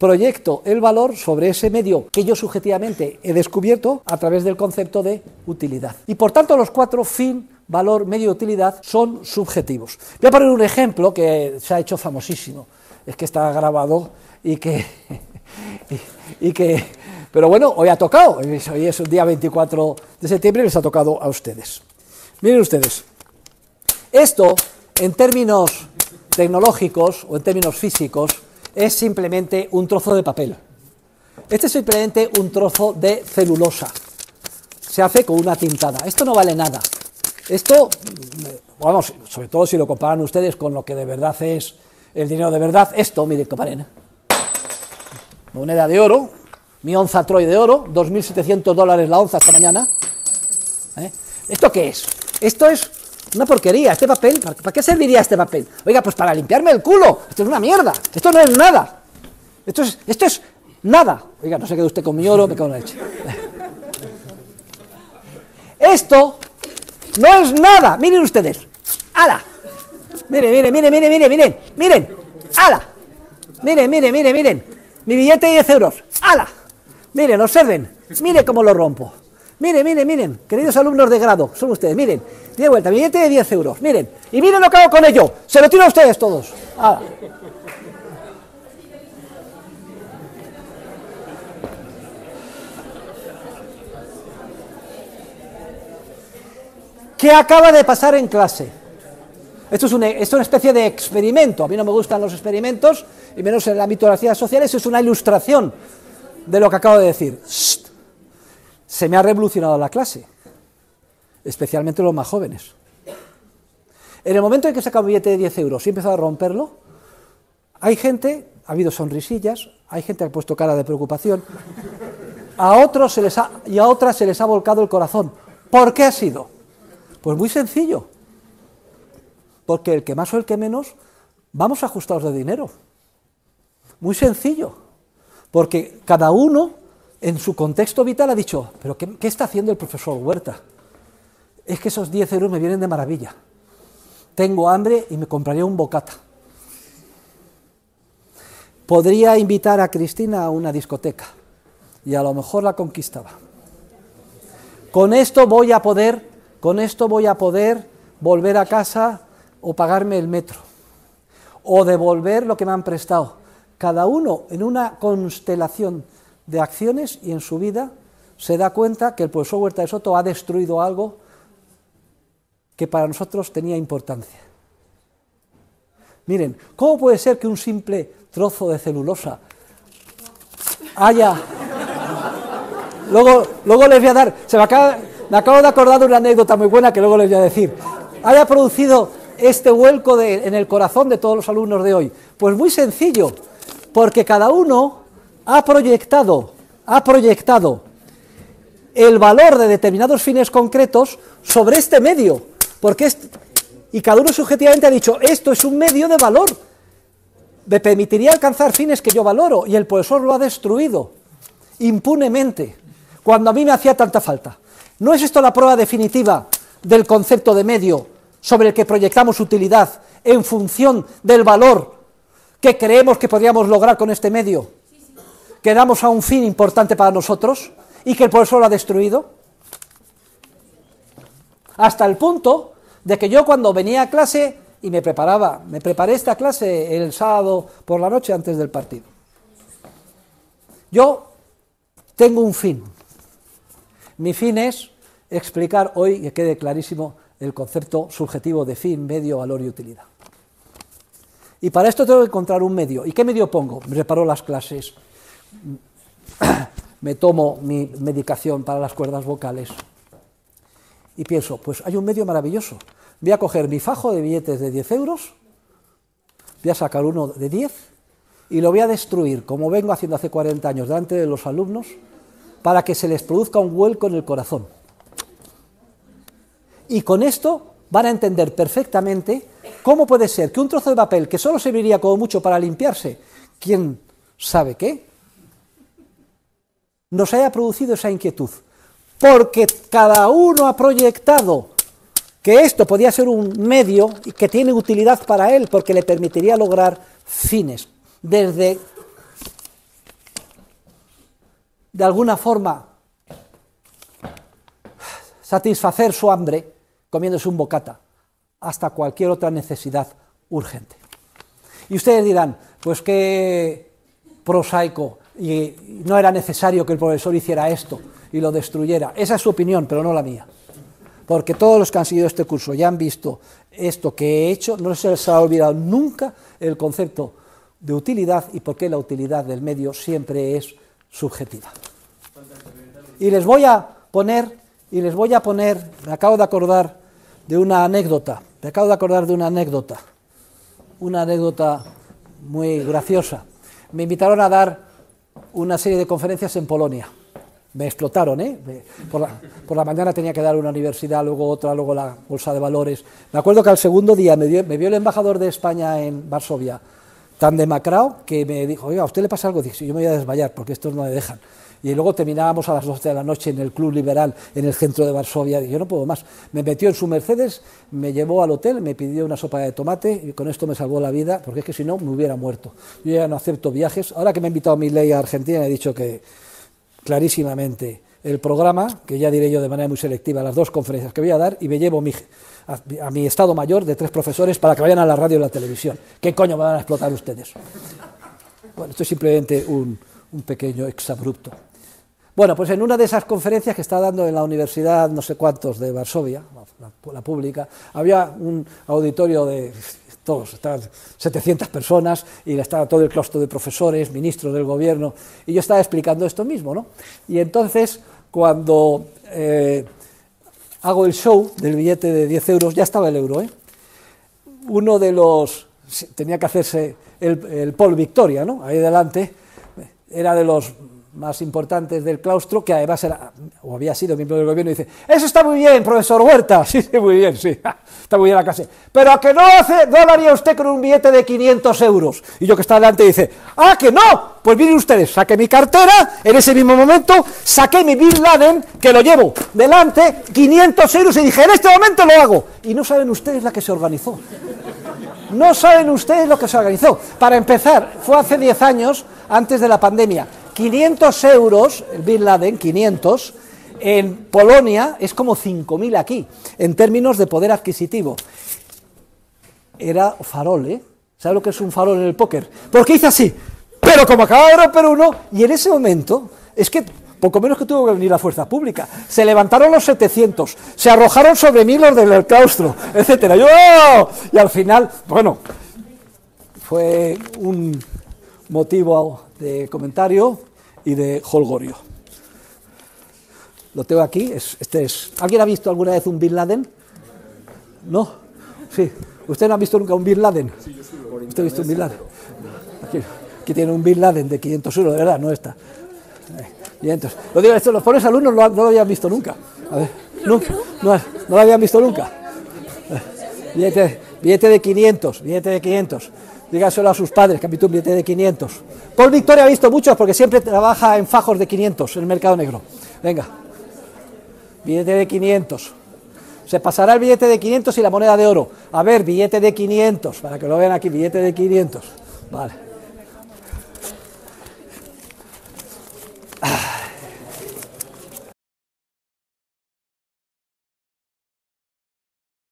proyecto el valor sobre ese medio que yo subjetivamente he descubierto a través del concepto de utilidad. Y por tanto los cuatro fin, valor, medio, utilidad son subjetivos. Voy a poner un ejemplo que se ha hecho famosísimo, es que está grabado y que... y, que pero bueno, hoy ha tocado, hoy es un día 24 de septiembre y les ha tocado a ustedes. Miren ustedes, esto en términos tecnológicos o en términos físicos es simplemente un trozo de papel. Este es simplemente un trozo de celulosa. Se hace con una tintada. Esto no vale nada. Esto, vamos, sobre todo si lo comparan ustedes con lo que de verdad es el dinero de verdad, esto, mire, comparen. Moneda de oro, mi onza Troy de oro, 2.700 dólares la onza esta mañana. ¿Eh? ¿Esto qué es? Esto es una porquería, este papel, ¿para qué serviría este papel? Oiga, pues para limpiarme el culo, esto es una mierda, esto no es nada, esto es, esto es nada. Oiga, no se quede usted con mi oro, me cago en la leche. Esto no es nada, miren ustedes, ¡ala! Miren, miren, miren, miren, miren, miren, miren, ¡ala! Miren, miren, miren, miren, mi billete de 10 euros, ¡ala! Miren, observen, miren cómo lo rompo. Miren, miren, miren, queridos alumnos de grado, son ustedes, miren, de vuelta, billete de 10 euros, miren, y miren lo que hago con ello, se lo tiro a ustedes todos. ¿Qué acaba de pasar en clase? Esto es, una, esto es, una, especie de experimento. A mí no me gustan los experimentos, y menos en el ámbito de las ciencias sociales. Es una ilustración de lo que acabo de decir se me ha revolucionado la clase, especialmente los más jóvenes. En el momento en que saca un billete de 10 euros y he empezado a romperlo, hay gente, ha habido sonrisillas, hay gente que ha puesto cara de preocupación, a otros se les ha, y a otras se les ha volcado el corazón. ¿Por qué ha sido? Pues muy sencillo, porque el que más o el que menos vamos ajustados de dinero. Muy sencillo, porque cada uno en su contexto vital ha dicho, pero qué, está haciendo el profesor Huerta? Es que esos 10 euros me vienen de maravilla. Tengo hambre y me compraría un bocata. Podría invitar a Cristina a una discoteca y a lo mejor la conquistaba. Con esto voy a poder, con esto voy a poder volver a casa o pagarme el metro o devolver lo que me han prestado. Cada uno en una constelación de acciones y en su vida se da cuenta que el profesor Huerta de Soto ha destruido algo que para nosotros tenía importancia. Miren, ¿cómo puede ser que un simple trozo de celulosa haya... Luego, luego les voy a dar, se me, me acabo de acordar de una anécdota muy buena que luego les voy a decir. Haya producido este vuelco en el corazón de todos los alumnos de hoy. Pues muy sencillo, porque cada uno ha proyectado, ha proyectado el valor de determinados fines concretos sobre este medio, porque y cada uno subjetivamente ha dicho, esto es un medio de valor, me permitiría alcanzar fines que yo valoro, y el profesor lo ha destruido, impunemente, cuando a mí me hacía tanta falta. ¿No es esto la prueba definitiva del concepto de medio sobre el que proyectamos utilidad en función del valor que creemos que podríamos lograr con este medio? Que damos a un fin importante para nosotros y que el profesor lo ha destruido? Hasta el punto de que yo cuando venía a clase y me preparaba, me preparé esta clase el sábado por la noche antes del partido. Yo tengo un fin. Mi fin es explicar hoy, que quede clarísimo, el concepto subjetivo de fin, medio, valor y utilidad. Y para esto tengo que encontrar un medio. ¿Y qué medio pongo? Me reparo las clases, me tomo mi medicación para las cuerdas vocales y pienso, pues hay un medio maravilloso. Voy a coger mi fajo de billetes de 10 euros, voy a sacar uno de 10 y lo voy a destruir, como vengo haciendo hace 40 años, delante de los alumnos, para que se les produzca un vuelco en el corazón. Y con esto van a entender perfectamente cómo puede ser que un trozo de papel que solo serviría como mucho para limpiarse, ¿quién sabe qué? Nos haya producido esa inquietud, porque cada uno ha proyectado que esto podía ser un medio que tiene utilidad para él, porque le permitiría lograr fines, desde de alguna forma satisfacer su hambre comiéndose un bocata, hasta cualquier otra necesidad urgente. Y ustedes dirán, pues qué prosaico, y no era necesario que el profesor hiciera esto y lo destruyera. Esa es su opinión, pero no la mía. Porque todos los que han seguido este curso ya han visto esto que he hecho, no se les ha olvidado nunca el concepto de utilidad y por qué la utilidad del medio siempre es subjetiva. Y les voy a poner, y les voy a poner, me acabo de acordar de una anécdota, me acabo de acordar de una anécdota, una anécdota muy graciosa. Me invitaron a dar una serie de conferencias en Polonia. Me explotaron, ¿eh? Por la, mañana tenía que dar una universidad, luego otra, luego la bolsa de valores. Me acuerdo que al segundo día me vio el embajador de España en Varsovia tan demacrado que me dijo, oiga, ¿a usted le pasa algo? Dije, yo me voy a desmayar porque estos no me dejan. Y luego terminábamos a las 12 de la noche en el Club Liberal en el centro de Varsovia. Y yo no puedo más. Me metió en su Mercedes, me llevó al hotel, me pidió una sopa de tomate y con esto me salvó la vida porque es que si no me hubiera muerto. Yo ya no acepto viajes. Ahora que me ha invitado mi ley a Argentina, he dicho que clarísimamente el programa, que ya diré yo de manera muy selectiva, las dos conferencias que voy a dar, y me llevo a, mi estado mayor de tres profesores para que vayan a la radio y la televisión. ¿Qué coño me van a explotar ustedes? Bueno, esto es simplemente un, un pequeño exabrupto. Bueno, pues en una de esas conferencias que está dando en la Universidad no sé cuántos de Varsovia, la, la pública, había un auditorio de todos, estaban 700 personas y estaba todo el claustro de profesores, ministros del gobierno, y yo estaba explicando esto mismo, ¿no? Y entonces, cuando eh, hago el show del billete de 10 euros, ya estaba el euro, ¿eh? Uno de los, tenía que hacerse el, el Paul Victoria, ¿no? Ahí delante, era de los más importantes del claustro, que además era, o había sido miembro del gobierno, y dice, eso está muy bien, profesor Huerta, sí, sí, muy bien, sí, está muy bien la clase, pero a que no hace, no lo usted con un billete de 500 euros, y yo que está delante dice, ah, que no, pues miren ustedes, saqué mi cartera, en ese mismo momento, saqué mi Bin Laden, que lo llevo delante, 500 euros, y dije, en este momento lo hago, y no saben ustedes la que se organizó, no saben ustedes lo que se organizó, para empezar, fue hace 10 años, antes de la pandemia, 500 euros, el Bin Laden, 500, en Polonia es como 5.000 aquí, en términos de poder adquisitivo. Era farol, ¿eh? ¿Sabe lo que es un farol en el póker? Porque hice así, pero como acababa de romper uno, y en ese momento, es que poco menos que tuvo que venir la fuerza pública. Se levantaron los 700, se arrojaron sobre mí los del claustro, etcétera. Yo, y al final, bueno, fue un motivo de comentario y de holgorio. Lo tengo aquí. Es, este es, ¿Alguien ha visto alguna vez un Bin Laden? ¿No? Sí. ¿Usted no ha visto nunca un Bin Laden? Sí, yo sí, ¿Usted ha visto un Bin Laden? Aquí, aquí, tiene un Bin Laden de 500 euros, de verdad, no está. 500. Lo digo, esto, los pobres alumnos no, no, lo habían visto nunca. A ver, nunca, no, no lo habían visto nunca. Billete, billete de 500, billete de 500 dígaselo a sus padres, que han visto un billete de 500. Paul Victoria ha visto muchos porque siempre trabaja en fajos de 500 en el mercado negro. Venga, billete de 500. Se pasará el billete de 500 y la moneda de oro. A ver, billete de 500, para que lo vean aquí, billete de 500. Vale.